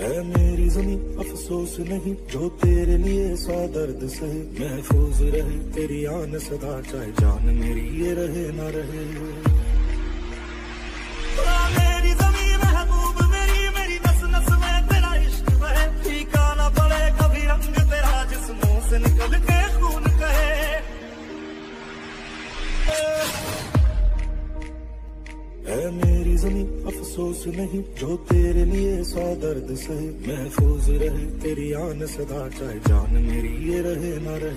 है मेरी जमी, अफसोस नहीं, जो तेरे लिए सा दर्द सहे, महफूज रहे, तेरी आन सदा, चाहे जान मेरी ये रहे, ना रहे। मेरी जमी, महबूब मेरी मेरी पड़े, कभी रंग तेरा जिस निकल के है मेरी ज़मीन, अफसोस नहीं, जो तेरे लिए सौ दर्द सही। महफूज रहे, तेरी आन सदा, चाहे जान मेरी ये रहे, ना रहे।